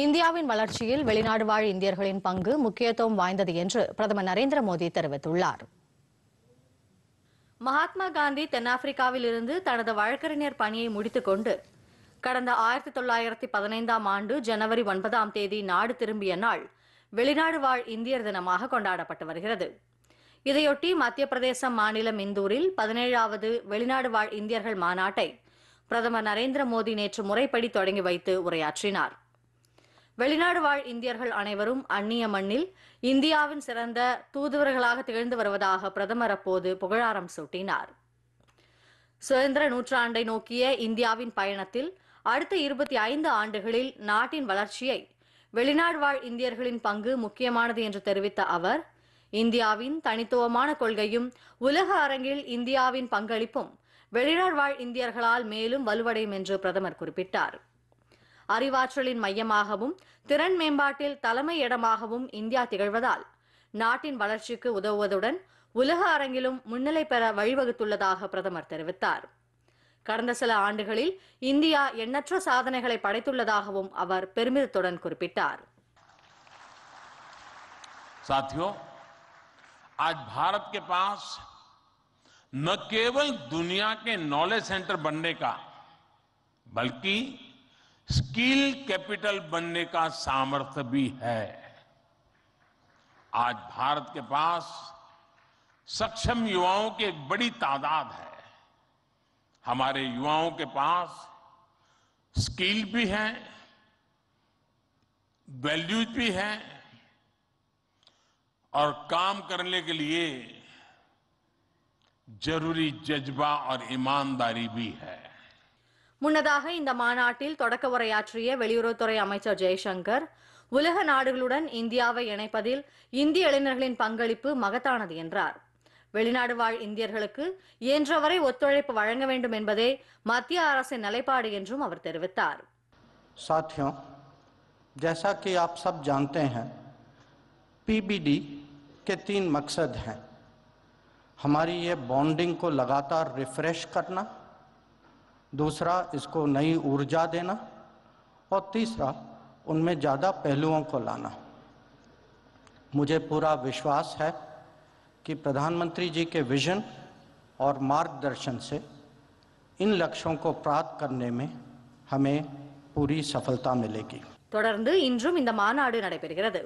இந்தியாவின் வளர்ச்சியில் வெளிநாடு வாழ் இந்தியர்களின் பங்கு முக்கியத்துவம் வாய்ந்தது என்று பிரதமர் நரேந்திர மோடி தெரிவித்துள்ளார். மகாத்மா காந்தி தென்னாப்பிரிக்காவில் இருந்து தனது வழக்கறிஞர் பணியை முடித்துக் கொண்டு கடந்த ஆயிரத்தி தொள்ளாயிரத்தி பதினைந்தாம் ஆண்டு ஜனவரி ஒன்பதாம் தேதி நாடு திரும்பிய நாள் வெளிநாடு வாழ் இந்தியர் தினமாக கொண்டாடப்பட்டு வருகிறது. இதையொட்டி மத்திய பிரதேசம் மாநிலம் இந்தூரில் பதினேழாவது வெளிநாடு வாழ் இந்தியர்கள் மாநாட்டை பிரதமர் நரேந்திர மோடி நேற்று முறைப்படி தொடங்கி வைத்து உரையாற்றினார். வெளிநாடு வாழ் இந்தியர்கள் அனைவரும் அந்நிய மண்ணில் இந்தியாவின் சிறந்த தூதுவர்களாக திகழ்ந்து வருவதாக பிரதமர் அப்போது புகழாரம் சூட்டினார். சுதந்திர நூற்றாண்டை நோக்கிய இந்தியாவின் பயணத்தில் அடுத்த இருபத்தி ஐந்து ஆண்டுகளில் நாட்டின் வளர்ச்சியை வெளிநாடு வாழ் இந்தியர்களின் பங்கு முக்கியமானது என்று தெரிவித்த அவர் இந்தியாவின் தனித்துவமான கொள்கையும் உலக அரங்கில் இந்தியாவின் பங்களிப்பும் வெளிநாடு வாழ் இந்தியர்களால் மேலும் வலுவடையும் என்று பிரதமர் குறிப்பிட்டார். அறிவாற்றலின் மையமாகவும் திறன் மேம்பாட்டில் தலைமை இடமாகவும் இந்தியா திகழ்வதால் நாட்டின் வளர்ச்சிக்கு உதவுவதுடன் உலக அரங்கிலும் முன்னிலை பெற வழிவகுத்துள்ளதாக பிரதமர் தெரிவித்தார் கடந்த சில ஆண்டுகளில் இந்தியா எண்ணற்ற சாதனைகளை படைத்துள்ளதாகவும் அவர் பெருமிதத்துடன் குறிப்பிட்டார் साथियों आज भारत के पास न केवल दुनिया के नॉलेज सेंटर बनने का बल्कि स्किल कैपिटल बनने का सामर्थ्य भी है। आज भारत के पास सक्षम युवाओं की एक बड़ी तादाद है। हमारे युवाओं के पास स्किल भी है, वैल्यूज़ भी है और काम करने के लिए ज़रूरी जज्बा और ईमानदारी भी है। முன்னதாக இந்த மாநாட்டில் தொடக்க உரையாற்றிய வெளியுறவுத்துறை அமைச்சர் ஜெய்சங்கர் உலக நாடுகளுடன் இந்தியாவை இணைப்பதில் இந்திய இளைஞர்களின் பங்களிப்பு மகத்தானது என்றார் வெளிநாடு வாழ் இந்தியர்களுக்கு இயன்றவரை ஒத்துழைப்பு வழங்க வேண்டும் என்பதே மத்திய அரசின் நிலைப்பாடு என்றும் அவர் தெரிவித்தார் साथियों जैसा कि आप सब जानते हैं पीबीडी के तीन मकसद हैं हमारी ये बॉन्डिंग को लगातार रिफ्रेश करना दूसरा इसको नई ऊर्जा देना और तीसरा उनमें ज़्यादा पहलुओं को लाना मुझे पूरा विश्वास है कि प्रधानमंत्री जी के विजन और मार्गदर्शन से इन लक्ष्यों को प्राप्त करने में हमें पूरी सफलता मिलेगी தொடர்ந்து இன்றும் இந்த மாநாடு நடைபெறுகிறது